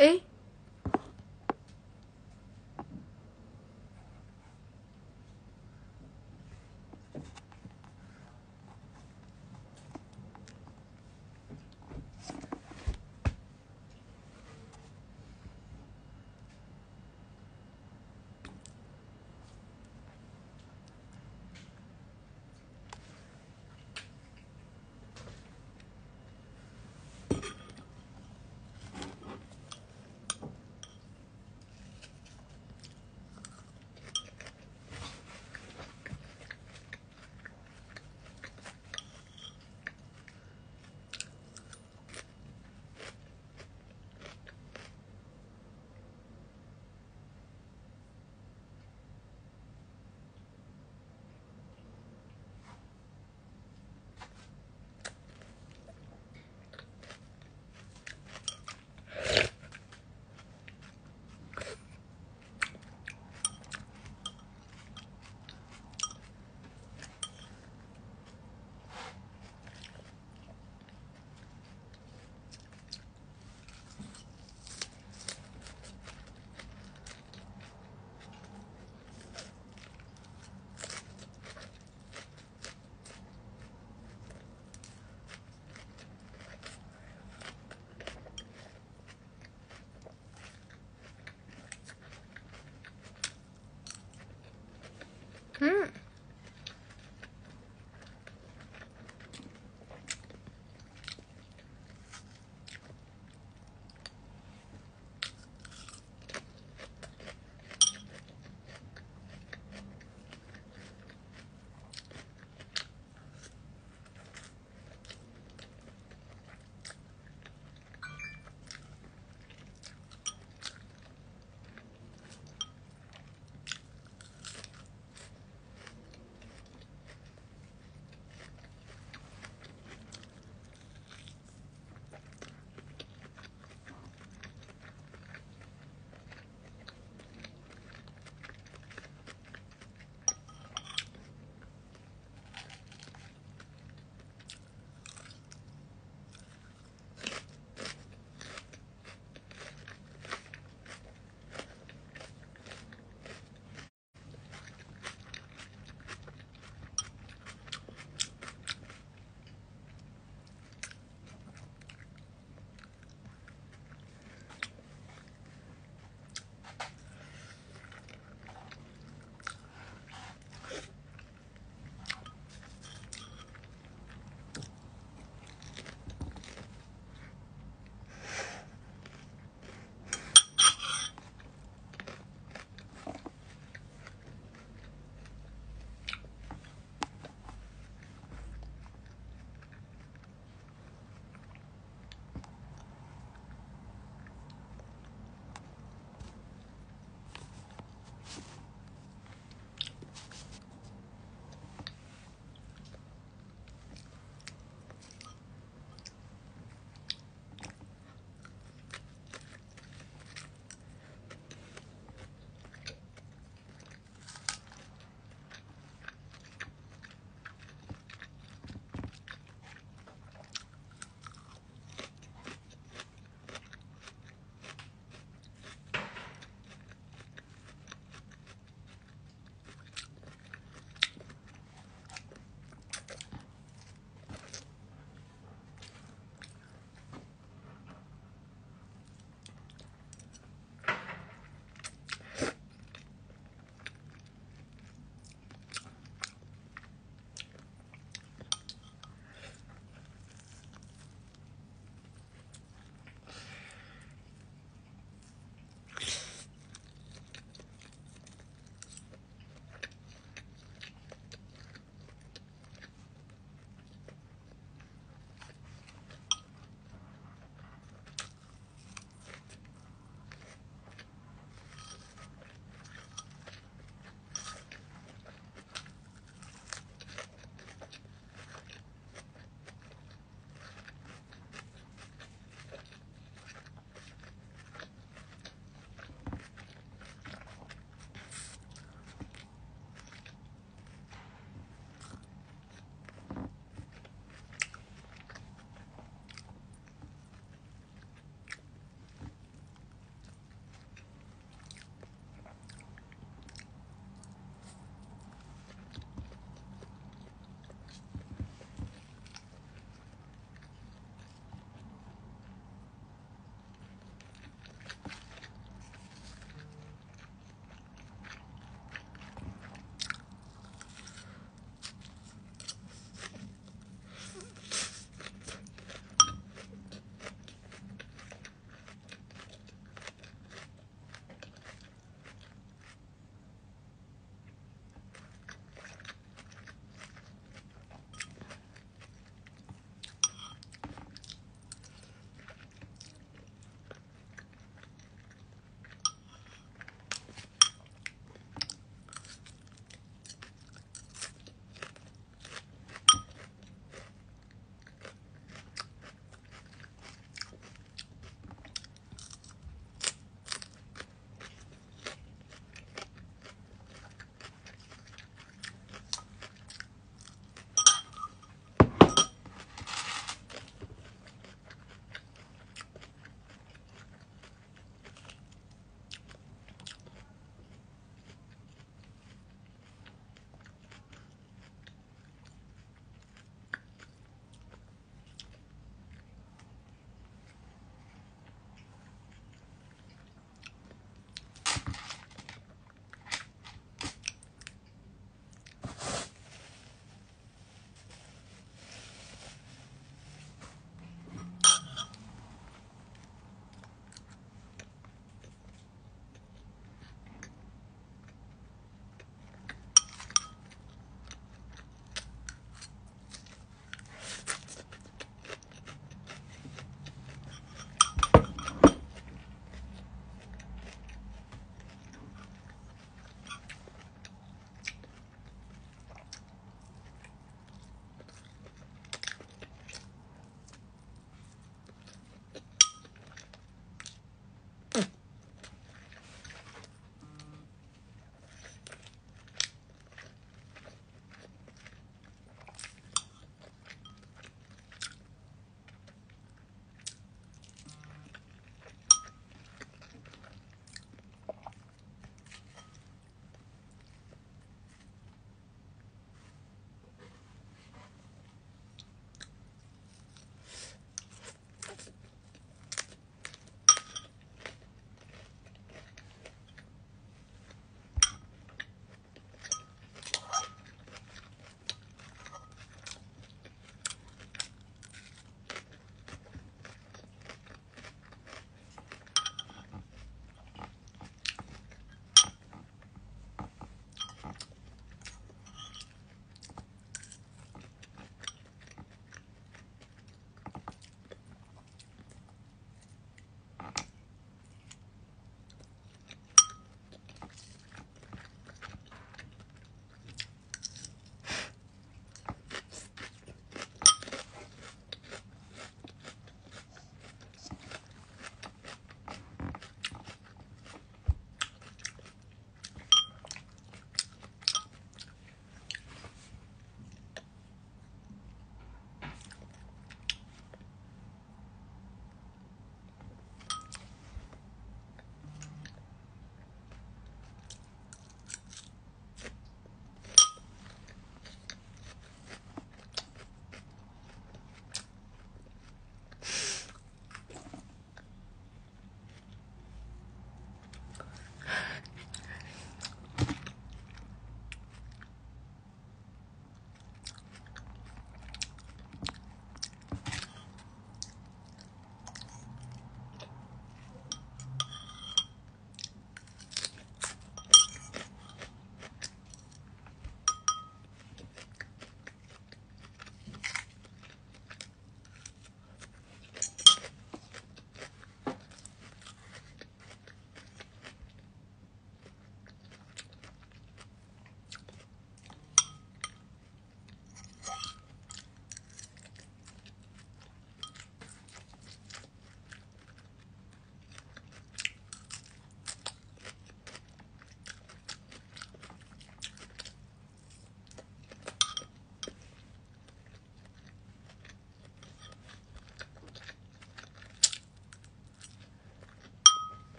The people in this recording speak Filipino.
eh